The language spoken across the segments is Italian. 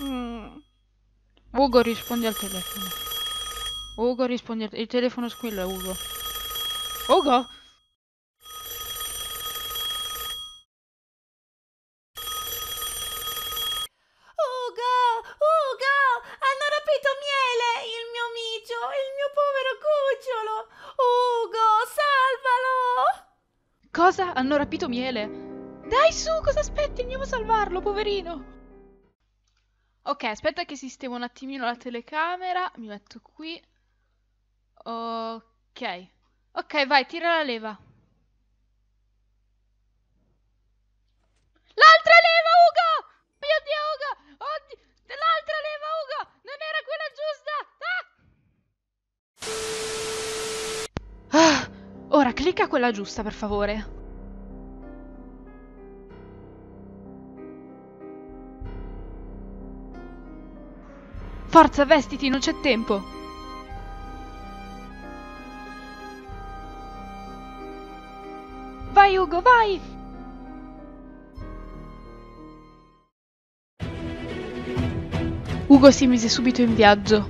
Mm. Ugo, rispondi al telefono. Ugo, rispondi al telefono. Il telefono squilla, Ugo. Ugo? Ugo! Ugo! Hanno rapito Miele, il mio micio, il mio povero cucciolo! Ugo, salvalo! Cosa? Hanno rapito miele? Dai su, cosa aspetti? Andiamo a salvarlo, poverino. Ok, aspetta che sistemo un attimino la telecamera. Mi metto qui. Ok. Ok, vai, tira la leva. L'altra leva, Ugo! Mio Dio, Ugo! Oddio! L'altra leva, Ugo! Non era quella giusta! Ah! Ah, ora clicca quella giusta, per favore. Forza, vestiti, non c'è tempo. Vai, Ugo, vai! Ugo si mise subito in viaggio.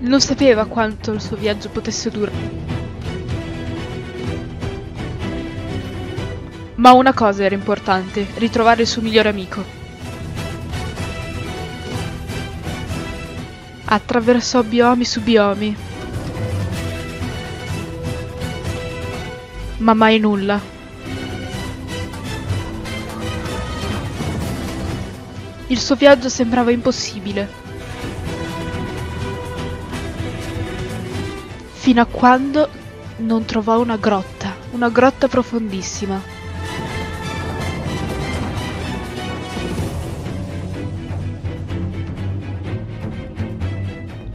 Non sapeva quanto il suo viaggio potesse durare. Ma una cosa era importante, ritrovare il suo migliore amico. Attraversò biomi su biomi. Ma mai nulla. Il suo viaggio sembrava impossibile. Fino a quando non trovò una grotta, una grotta profondissima.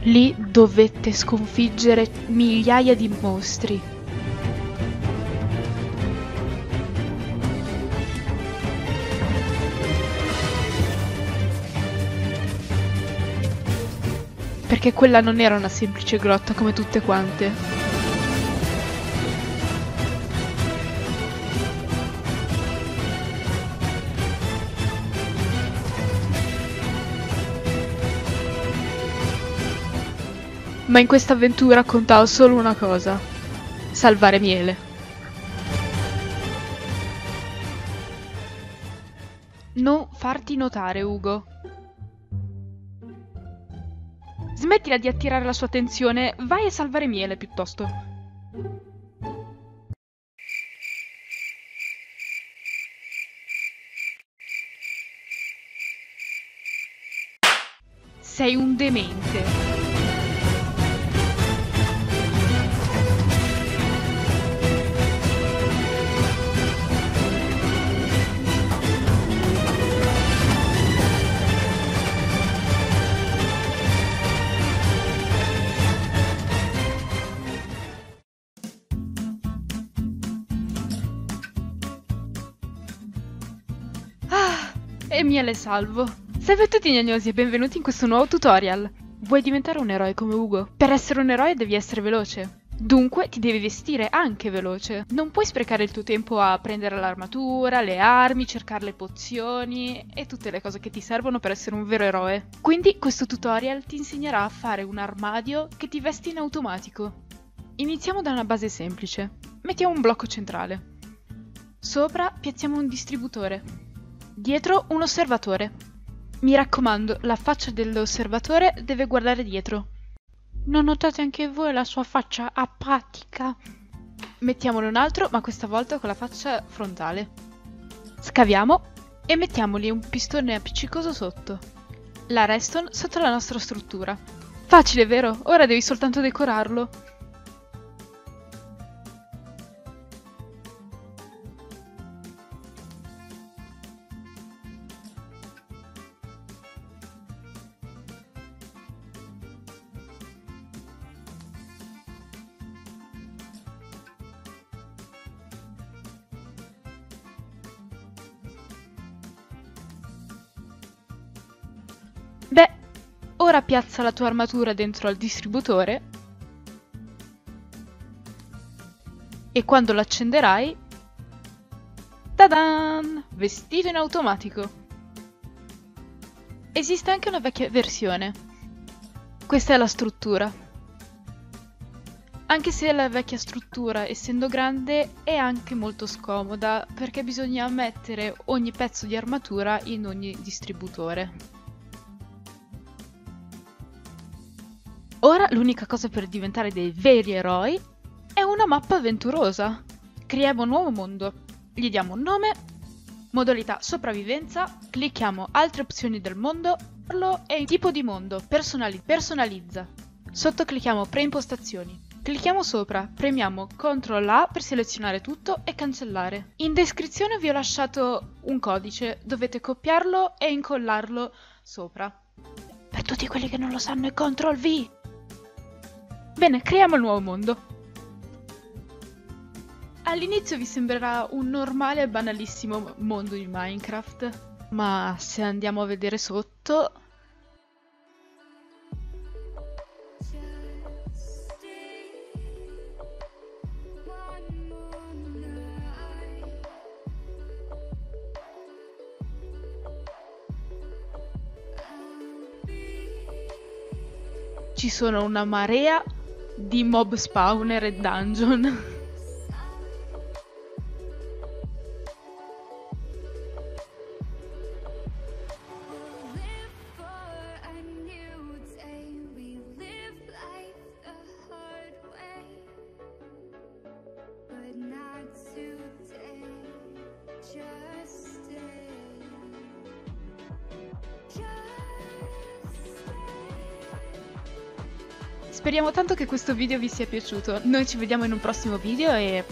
Lì dovette sconfiggere migliaia di mostri. Perché quella non era una semplice grotta come tutte quante. Ma in questa avventura contava solo una cosa. Salvare Miele. Non farti notare, Ugo. Smettila di attirare la sua attenzione, vai a salvare Miele piuttosto. Sei un demente. E miele salvo. Salve a tutti gnagnosi e benvenuti in questo nuovo tutorial. Vuoi diventare un eroe come Ugo? Per essere un eroe devi essere veloce. Dunque ti devi vestire anche veloce. Non puoi sprecare il tuo tempo a prendere l'armatura, le armi, cercare le pozioni e tutte le cose che ti servono per essere un vero eroe. Quindi questo tutorial ti insegnerà a fare un armadio che ti vesti in automatico. Iniziamo da una base semplice. Mettiamo un blocco centrale. Sopra piazziamo un distributore. Dietro un osservatore. Mi raccomando, la faccia dell'osservatore deve guardare dietro. Non notate anche voi la sua faccia apatica? Mettiamone un altro, ma questa volta con la faccia frontale. Scaviamo e mettiamogli un pistone appiccicoso sotto. La redstone sotto la nostra struttura. Facile, vero? Ora devi soltanto decorarlo. Beh, ora piazza la tua armatura dentro al distributore e quando l'accenderai... Tadan! Vestito in automatico. Esiste anche una vecchia versione. Questa è la struttura. Anche se la vecchia struttura, essendo grande, è anche molto scomoda perché bisogna mettere ogni pezzo di armatura in ogni distributore. Ora l'unica cosa per diventare dei veri eroi è una mappa avventurosa. Creiamo un nuovo mondo, gli diamo un nome, modalità sopravvivenza, clicchiamo altre opzioni del mondo e tipo di mondo, personali personalizza. Sotto clicchiamo preimpostazioni. Clicchiamo sopra, premiamo CTRL A per selezionare tutto e cancellare. In descrizione vi ho lasciato un codice, dovete copiarlo e incollarlo sopra. Per tutti quelli che non lo sanno è CTRL V. Bene, creiamo il nuovo mondo. All'inizio vi sembrerà un normale e banalissimo mondo di Minecraft, ma se andiamo a vedere sotto... Ci sono una marea di mob spawner e dungeon. Speriamo tanto che questo video vi sia piaciuto. Noi ci vediamo in un prossimo video e...